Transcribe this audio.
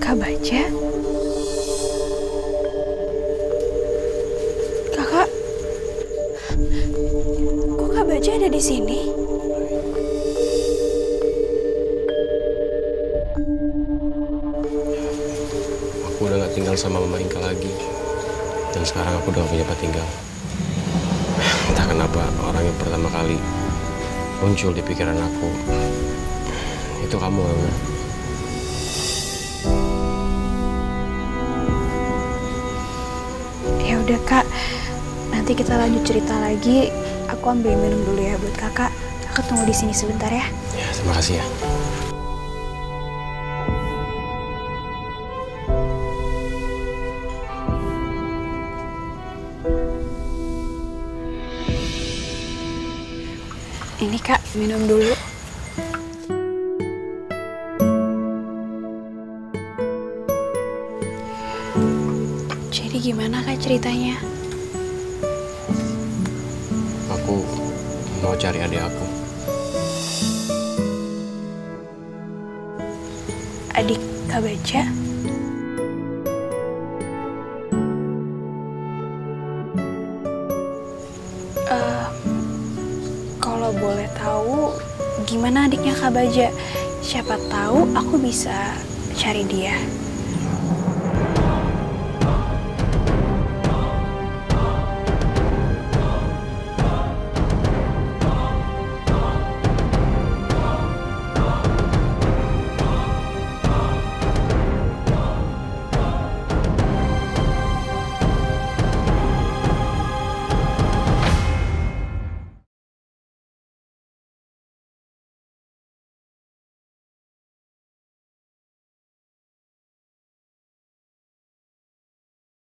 Kak Baja? Kakak? Kok Kak Baja ada di sini? Aku udah gak tinggal sama Mama Inka lagi. Dan sekarang aku udah gak punya tempat tinggal. Entah kenapa orang yang pertama kali muncul di pikiran aku itu kamu, Mama. Udah Kak, nanti kita lanjut cerita lagi. Aku ambil minum dulu ya buat Kakak. Aku tunggu di sini sebentar ya. Ya, terima kasih ya. Ini Kak, minum dulu. Jadi gimana Kak ceritanya? Aku mau cari adik aku. Adik Kak Baja? Eh, kalau boleh tahu, gimana adiknya Kak Baja? Siapa tahu aku bisa cari dia.